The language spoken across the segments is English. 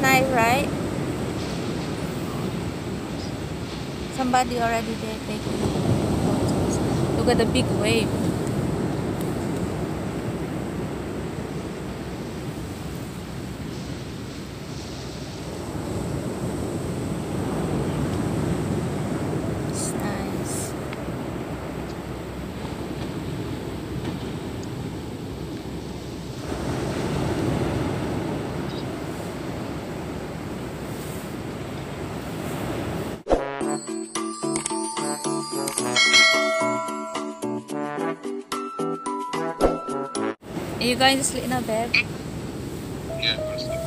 nice, right? Somebody already there taking photos. Look at the big wave. Are you going to sleep now, babe? Yeah, go to sleep.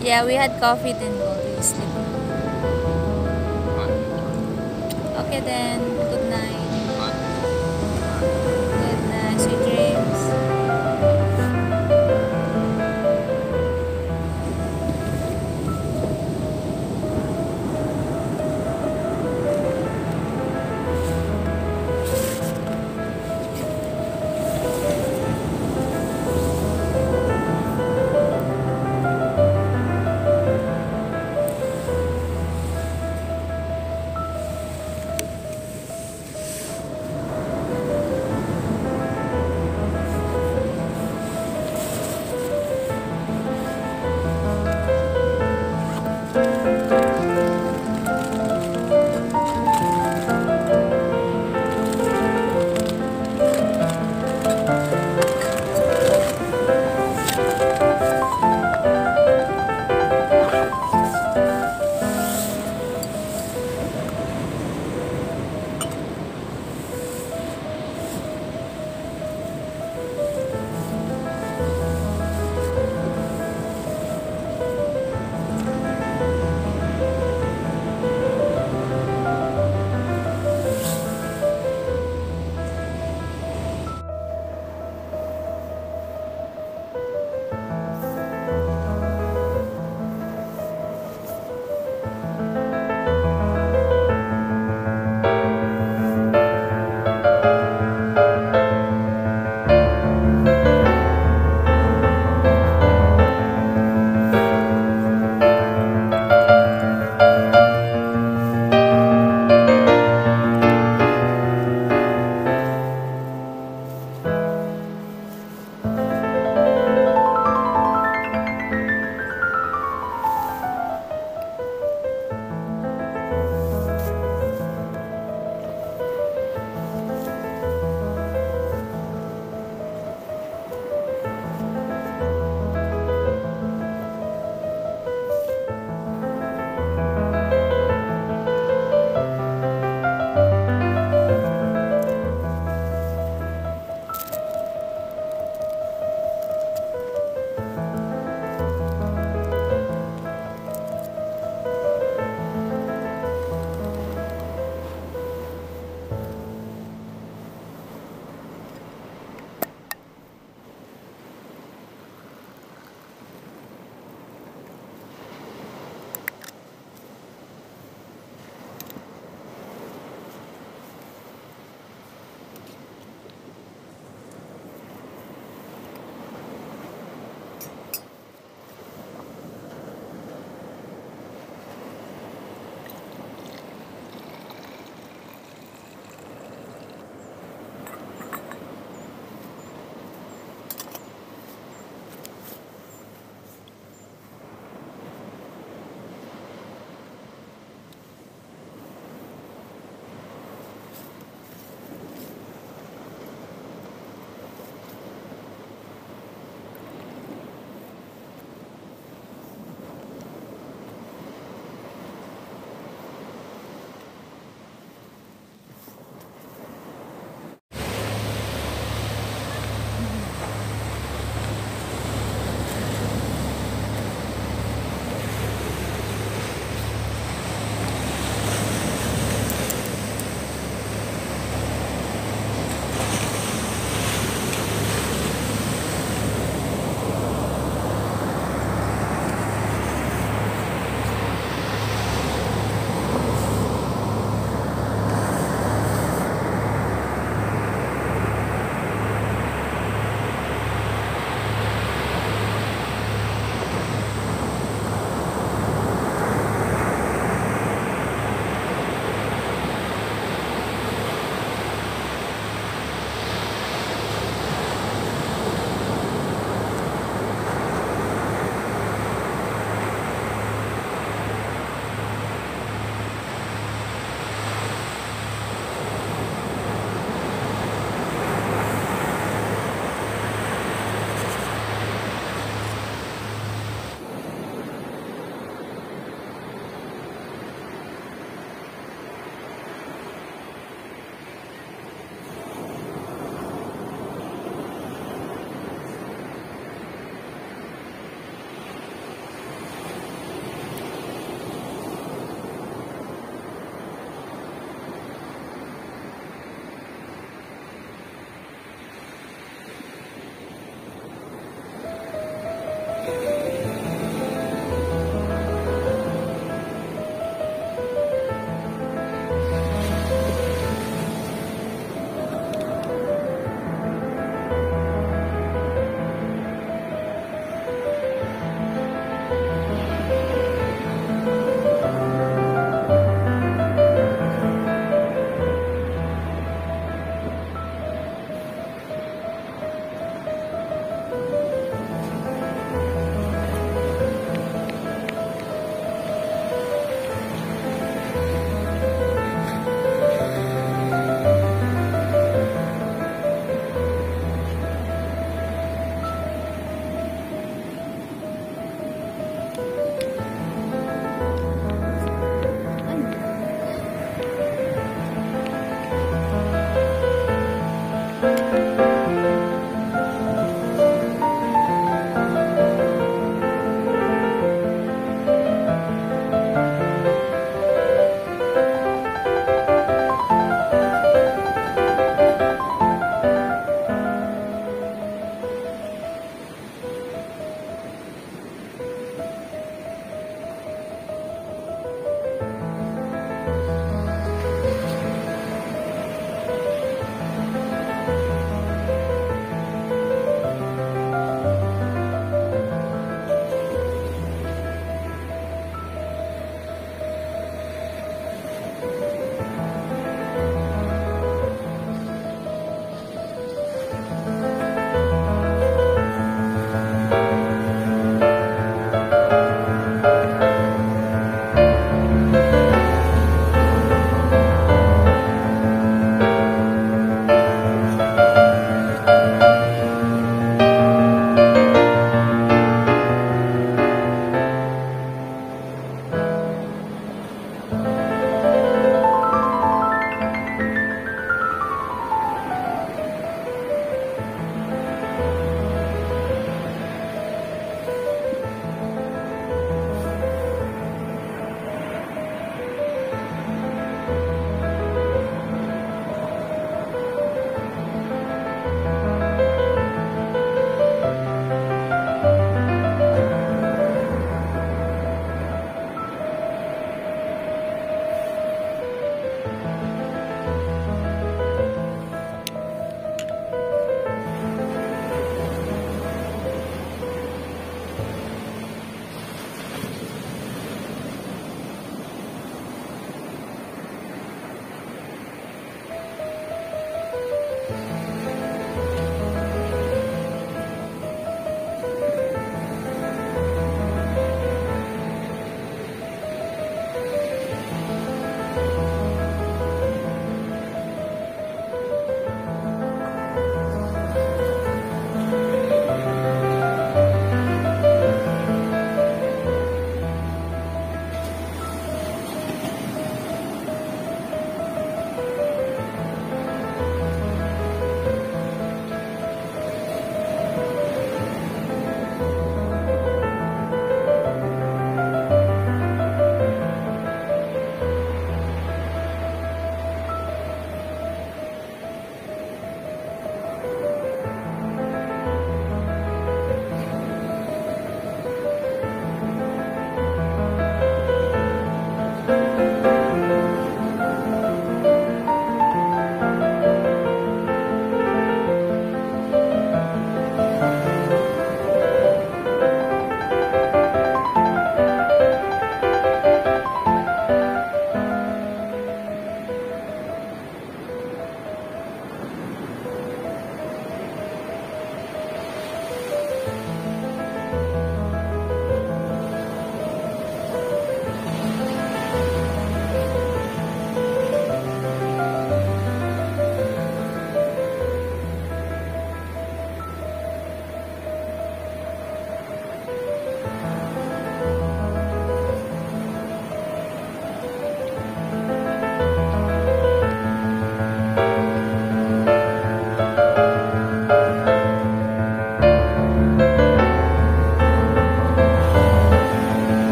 Yeah, we had coffee, then go to sleep. Okay then, good night. Good night, sweet dreams.